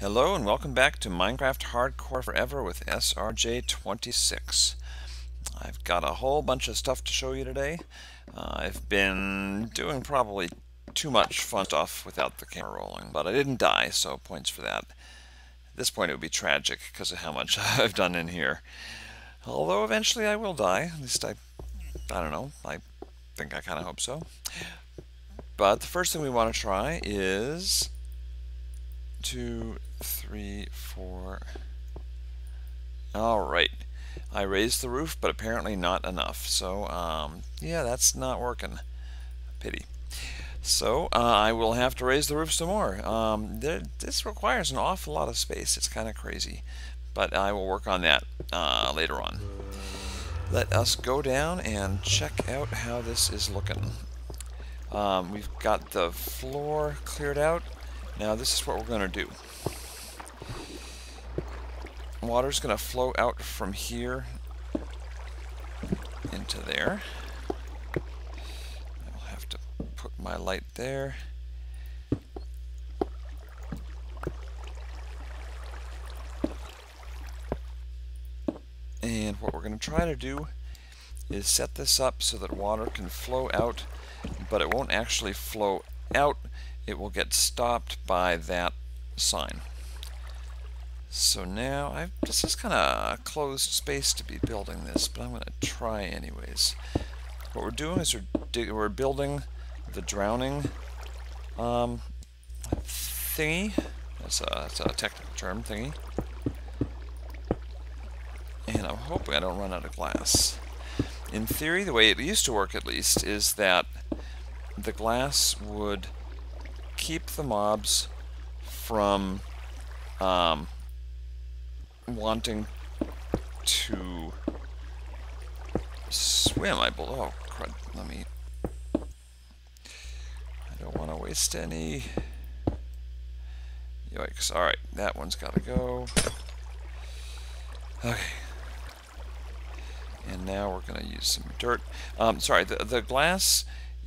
Hello and welcome back to Minecraft Hardcore Forever with SRJ26. I've got a whole bunch of stuff to show you today. Uh, I've been doing probably too much fun stuff without the camera rolling, but I didn't die, so points for that. At this point it would be tragic because of how much I've done in here. Although eventually I will die, at least I, I don't know, I think I kind of hope so. But the first thing we want to try is two, three, four. All right. I raised the roof, but apparently not enough. So, um, yeah, that's not working. Pity. So, uh, I will have to raise the roof some more. Um, this requires an awful lot of space. It's kind of crazy. But I will work on that uh, later on. Let us go down and check out how this is looking. Um, we've got the floor cleared out. Now this is what we're going to do. Water's going to flow out from here into there. I'll have to put my light there. And what we're going to try to do is set this up so that water can flow out, but it won't actually flow out it will get stopped by that sign. So now, I've, this is kind of a closed space to be building this, but I'm going to try anyways. What we're doing is we're, we're building the drowning um, thingy. That's a, that's a technical term, thingy. And I'm hoping I don't run out of glass. In theory, the way it used to work at least, is that the glass would keep the mobs from um, wanting to swim. I believe. Oh, crud. Let me. I don't want to waste any. Yikes. Alright, that one's got to go. Okay. And now we're going to use some dirt. Um, sorry, the, the glass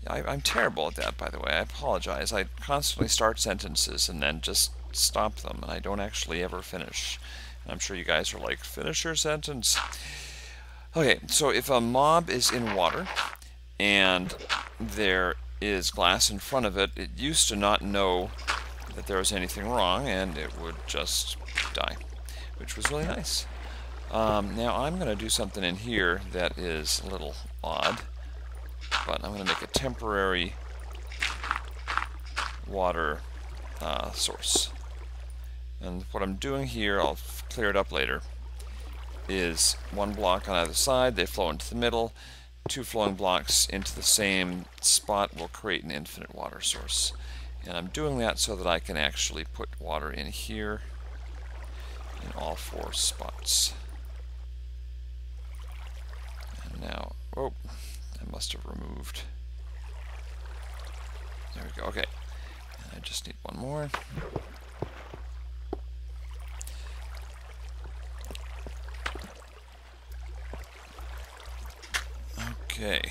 I, am terrible at that, by the way. I apologize. I constantly start sentences and then just stop them, and I don't actually ever finish. I'm sure you guys are like, finish your sentence. Okay, so if a mob is in water and there is glass in front of it, it used to not know that there was anything wrong, and it would just die, which was really nice. Um, now I'm going to do something in here that is a little odd but I'm going to make a temporary water uh, source. And what I'm doing here, I'll clear it up later, is one block on either side, they flow into the middle, two flowing blocks into the same spot will create an infinite water source. And I'm doing that so that I can actually put water in here in all four spots. And now, oh, I must have removed. There we go. Okay. And I just need one more. Okay.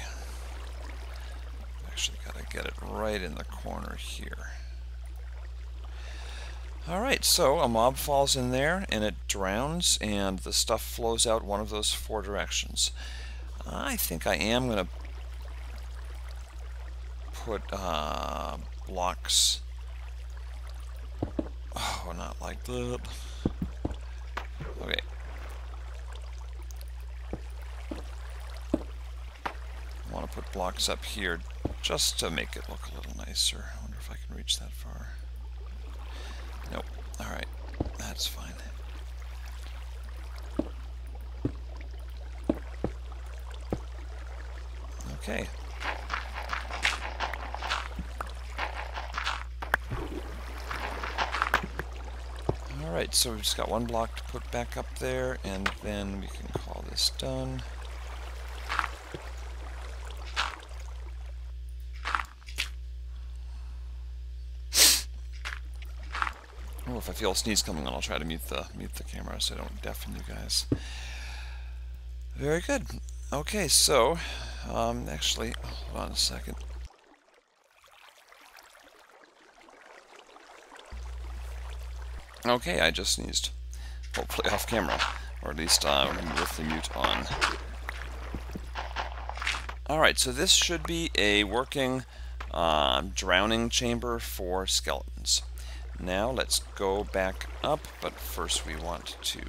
Actually got to get it right in the corner here. Alright, so a mob falls in there and it drowns and the stuff flows out one of those four directions. I think I am going to put uh, blocks. Oh, not like that. Okay. Want to put blocks up here just to make it look a little nicer. I wonder if I can reach that far. Nope. Alright. That's fine. Okay. Alright, so we've just got one block to put back up there, and then we can call this done. Oh, if I feel a sneeze coming on, I'll try to mute the mute the camera so I don't deafen you guys. Very good. Okay, so um, actually, hold on a second. Okay, I just sneezed. Hopefully off camera, or at least uh, with the mute on. Alright, so this should be a working uh, drowning chamber for skeletons. Now let's go back up, but first we want to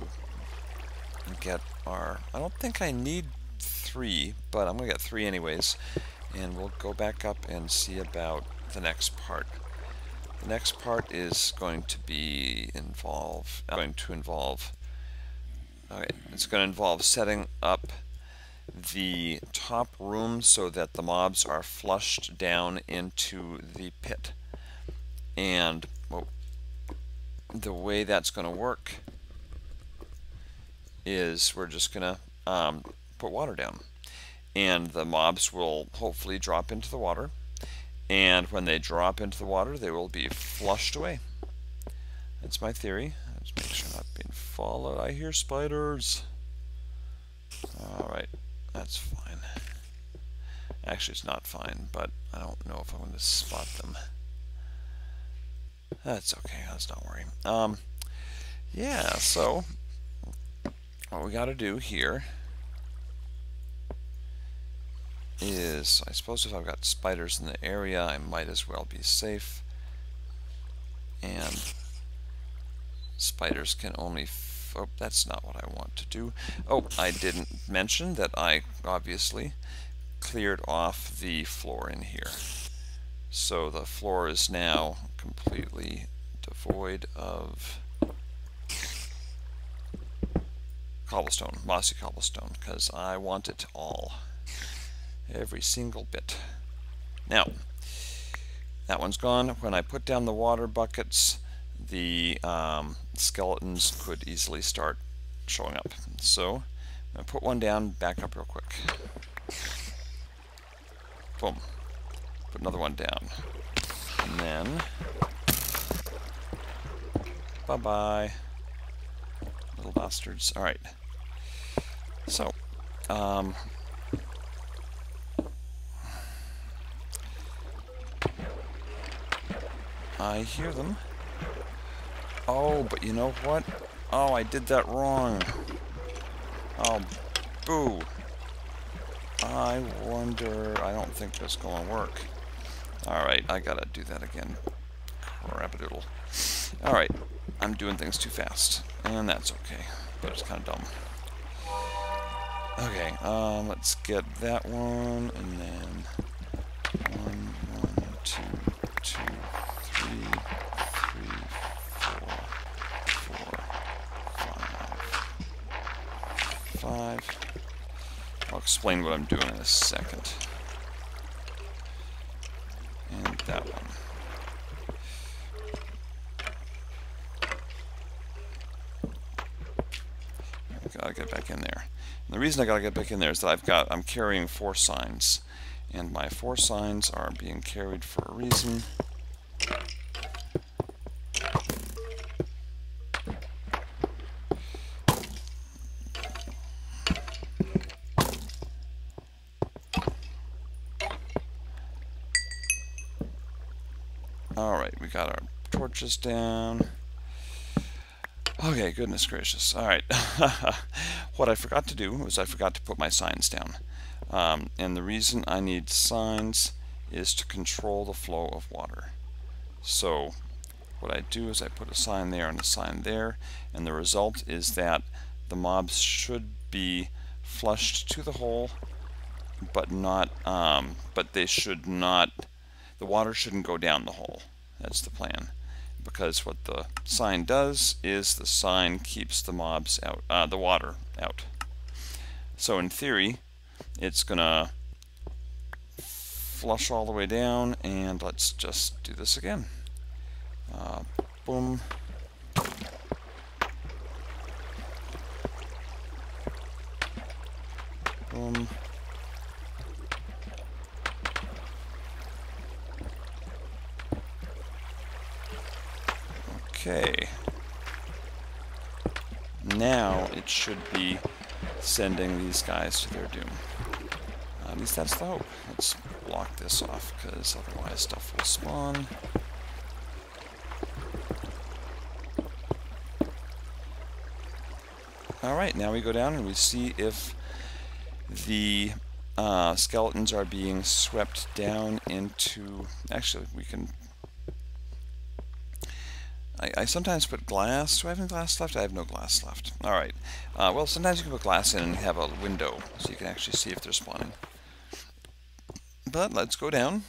get our... I don't think I need three, but I'm going to get three anyways. And we'll go back up and see about the next part. The next part is going to be involve uh, going to involve okay, it's going to involve setting up the top room so that the mobs are flushed down into the pit. And the way that's going to work is we're just going to um, put water down. And the mobs will hopefully drop into the water. And when they drop into the water, they will be flushed away. That's my theory. Let's make sure not being followed. I hear spiders. Alright, that's fine. Actually, it's not fine, but I don't know if I'm going to spot them. That's okay. Let's not worry. Um, yeah, so what we got to do here is, I suppose if I've got spiders in the area, I might as well be safe. And spiders can only oh, that's not what I want to do. Oh, I didn't mention that I obviously cleared off the floor in here. So the floor is now completely devoid of cobblestone, mossy cobblestone, because I want it all. Every single bit. Now, that one's gone. When I put down the water buckets, the um, skeletons could easily start showing up. So I'm going to put one down, back up real quick. Boom. Put another one down. And then... Bye-bye. Little bastards. Alright. So, um, I hear them. Oh, but you know what? Oh, I did that wrong. Oh, boo. I wonder... I don't think that's going to work. Alright, I gotta do that again. Crapadoodle. Alright, I'm doing things too fast. And that's okay. But it's kind of dumb. Okay, um, let's get that one, and then... One, one, two, two, three, five. I'll explain what I'm doing in a second. And that one. I gotta get back in there. And the reason I gotta get back in there is that I've got I'm carrying four signs. And my four signs are being carried for a reason. Alright, we got our torches down. Okay, goodness gracious. Alright. what I forgot to do was I forgot to put my signs down. Um, and the reason I need signs is to control the flow of water. So what I do is I put a sign there and a sign there, and the result is that the mobs should be flushed to the hole, but not, um, but they should not the water shouldn't go down the hole. That's the plan. Because what the sign does is the sign keeps the mobs out, uh, the water out. So in theory, it's gonna flush all the way down, and let's just do this again. Uh, boom. Boom. Okay. Now it should be sending these guys to their doom. At least that's the hope. Let's block this off, because otherwise stuff will spawn. All right, now we go down and we see if the uh, skeletons are being swept down into, actually we can, I, I, sometimes put glass, do I have any glass left? I have no glass left. All right, uh, well sometimes you can put glass in and have a window so you can actually see if they're spawning. But let's go down.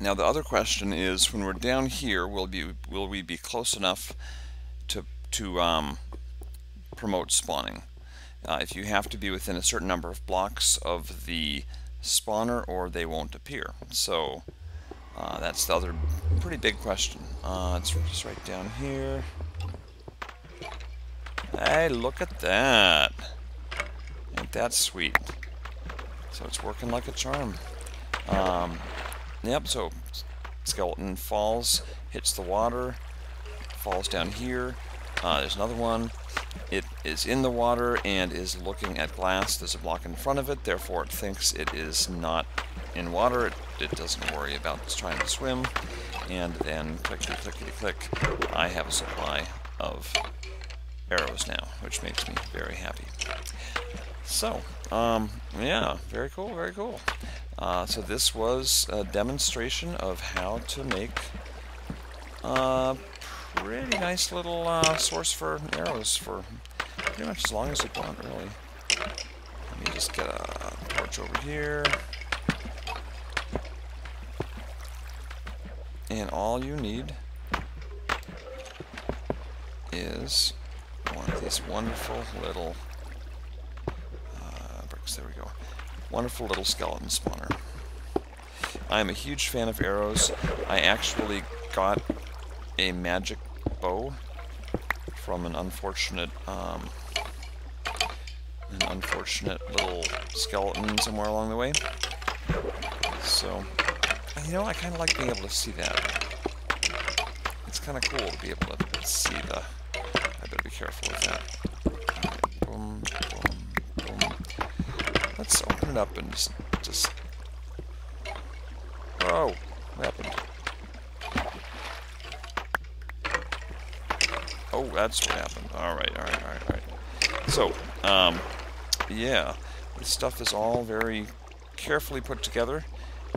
Now the other question is, when we're down here, will be will we be close enough to um, promote spawning. Uh, if you have to be within a certain number of blocks of the spawner or they won't appear. So uh, that's the other pretty big question. Uh, it's just right down here. Hey, look at that. Ain't that sweet? So it's working like a charm. Um, yep, so skeleton falls, hits the water, falls down here, uh, there's another one. It is in the water and is looking at glass. There's a block in front of it, therefore it thinks it is not in water. It, it doesn't worry about trying to swim. And then clickety clickety click, I have a supply of arrows now, which makes me very happy. So, um, yeah, very cool, very cool. Uh, so this was a demonstration of how to make uh, pretty nice little uh, source for arrows for pretty much as long as you want, really. Let me just get a torch over here. And all you need is one of these wonderful little uh, bricks. There we go. Wonderful little skeleton spawner. I am a huge fan of arrows. I actually got a magic bow from an unfortunate um, an unfortunate little skeleton somewhere along the way. So, you know, I kind of like being able to see that. It's kind of cool to be able to see the... I better be careful with that. boom, boom, boom. Let's open it up and just... just... Oh, what happened? Oh, that's what happened. Alright, alright, alright, alright. So, um, yeah, this stuff is all very carefully put together.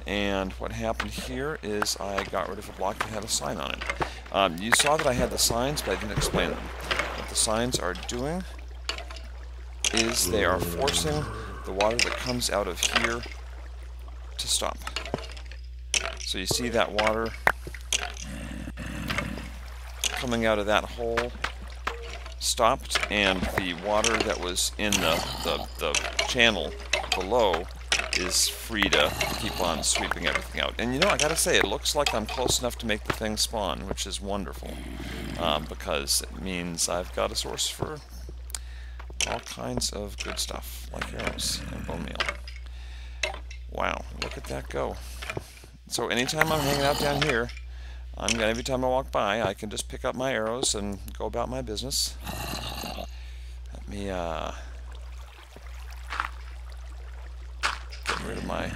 And what happened here is I got rid of a block that had a sign on it. Um, you saw that I had the signs, but I didn't explain them. What the signs are doing is they are forcing the water that comes out of here to stop. So you see that water coming out of that hole stopped and the water that was in the, the, the channel below is free to keep on sweeping everything out. And you know, I gotta say, it looks like I'm close enough to make the thing spawn, which is wonderful. Um, because it means I've got a source for all kinds of good stuff, like arrows and bone meal. Wow, look at that go. So anytime I'm hanging out down here, I'm gonna, every time I walk by, I can just pick up my arrows and go about my business. Let me, uh, get rid of my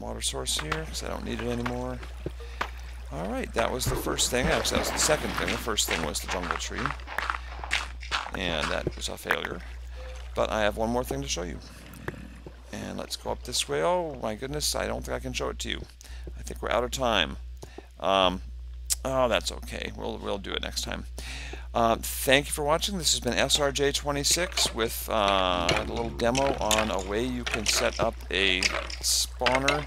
water source here, because I don't need it anymore. Alright, that was the first thing. Actually, that was the second thing. The first thing was the jungle tree. And that was a failure. But I have one more thing to show you. And let's go up this way. Oh, my goodness, I don't think I can show it to you. I think we're out of time. Um, oh, that's okay. We'll, we'll do it next time. Uh, thank you for watching. This has been SRJ26 with uh, a little demo on a way you can set up a spawner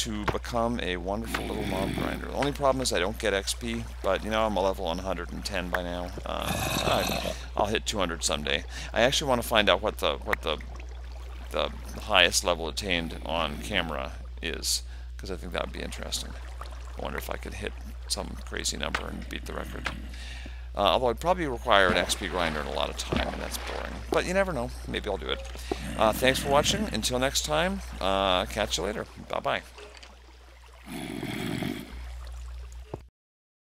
to become a wonderful little mob grinder. The only problem is I don't get XP, but you know, I'm a level 110 by now. Uh, I'll hit 200 someday. I actually want to find out what the what the the highest level attained on camera is, because I think that would be interesting. I wonder if I could hit some crazy number and beat the record. Uh, although I'd probably require an XP grinder and a lot of time, and that's boring. But you never know. Maybe I'll do it. Uh, thanks for watching. Until next time, uh, catch you later. Bye-bye.